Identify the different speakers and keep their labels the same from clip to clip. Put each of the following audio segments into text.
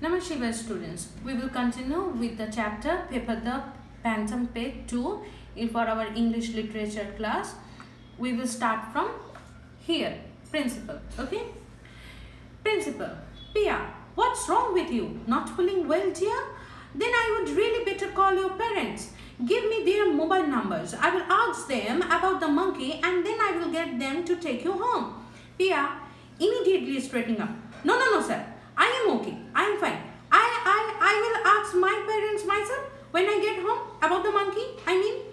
Speaker 1: Namaskar students. We will continue with the chapter Pepper the Phantom Pet 2 for our English literature class. We will start from here. Principal. Okay. Principal. Pia, what's wrong with you? Not feeling well, dear? Then I would really better call your parents. Give me their mobile numbers. I will ask them about the monkey and then I will get them to take you home. Pia immediately straightening up. No, no, no, sir. I am okay. I am fine. I, I, I will ask my parents myself when I get home about the monkey. I mean,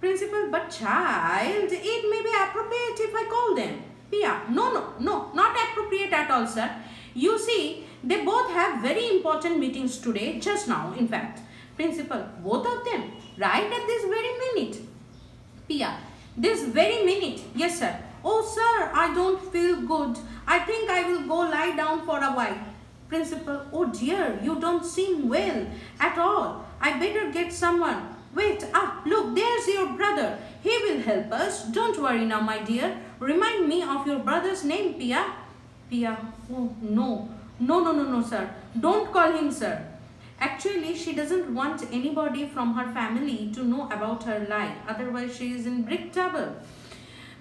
Speaker 1: principal, but child, it may be appropriate if I call them. Pia, no, no, no, not appropriate at all, sir. You see, they both have very important meetings today, just now, in fact. Principal, both of them, right at this very minute. Pia, this very minute, yes, sir. Oh, sir, I don't feel good. I think I will go lie down for a while. Principal, oh dear, you don't seem well at all. I better get someone. Wait, ah, look, there's your brother. He will help us. Don't worry now, my dear. Remind me of your brother's name, Pia. Pia, oh no. No, no, no, no, sir. Don't call him sir. Actually, she doesn't want anybody from her family to know about her life. Otherwise, she is in big trouble.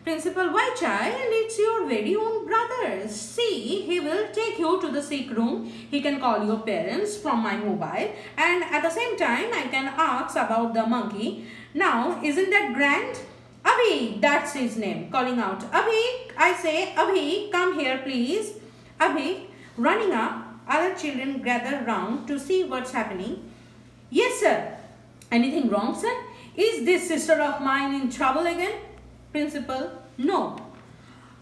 Speaker 1: Principal, why child? It's very own brother. See, he will take you to the sick room. He can call your parents from my mobile. And at the same time, I can ask about the monkey. Now, isn't that grand? Abhi, that's his name, calling out. Abhi, I say, Abhi, come here please. Abhi, running up, other children gather round to see what's happening. Yes, sir. Anything wrong, sir? Is this sister of mine in trouble again? Principal, no.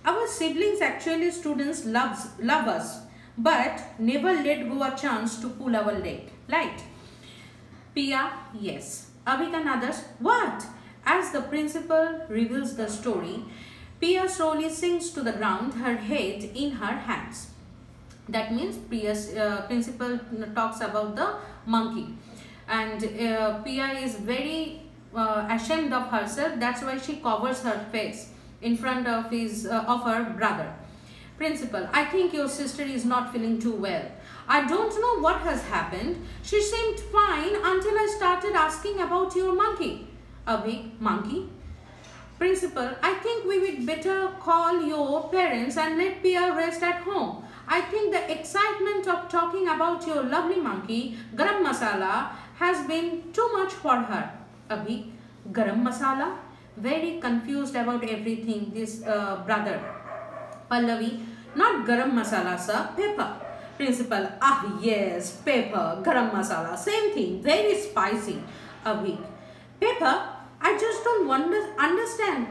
Speaker 1: Our siblings actually students loves, love us but never let go a chance to pull our leg. Right? Pia, yes. Avik and others, what? As the principal reveals the story, Pia slowly sinks to the ground, her head in her hands. That means Pia's uh, principal talks about the monkey. And uh, Pia is very uh, ashamed of herself that's why she covers her face in front of his uh, of her brother. Principal i think your sister is not feeling too well. I don't know what has happened. She seemed fine until i started asking about your monkey. A big monkey? Principal i think we would better call your parents and let pia rest at home. I think the excitement of talking about your lovely monkey garam masala has been too much for her. A Abhi, garam masala, very confused about everything, this uh, brother. Pallavi, not garam masala, sir, pepper. Principal, ah yes, pepper, garam masala, same thing, very spicy. Abhi, pepper, I just don't wonder, understand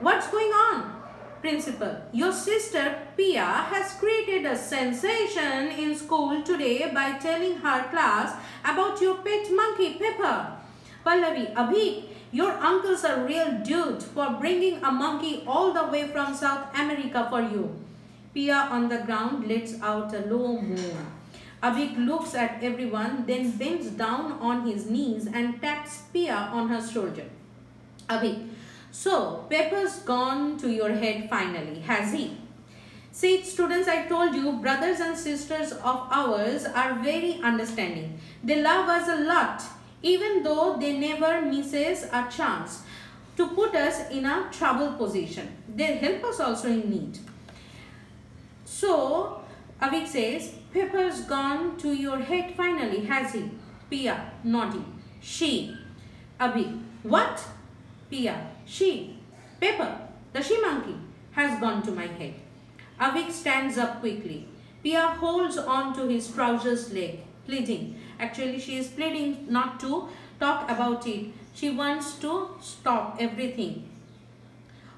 Speaker 1: what's going on. Principal, your sister Pia has created a sensation in school today by telling her class about your pet monkey Pepper. Pallavi, Abhi, your uncle's a real dude for bringing a monkey all the way from South America for you. Pia on the ground lets out a low moan. Abhik looks at everyone, then bends down on his knees and taps Pia on her shoulder. Abhik, so Pepper's gone to your head finally, has he? See, students, I told you, brothers and sisters of ours are very understanding. They love us a lot even though they never misses a chance to put us in a trouble position. They help us also in need. So, Avik says, Pepper's gone to your head finally, has he? Pia, nodding. She. Abhi, what? Pia, she. Pepper, the she monkey, has gone to my head. Avik stands up quickly. Pia holds on to his trousers leg, pleading. Actually, she is pleading not to talk about it. She wants to stop everything.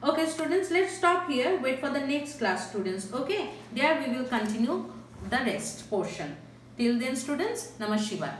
Speaker 1: Okay, students, let's stop here. Wait for the next class, students. Okay, there we will continue the rest portion. Till then, students, Namah.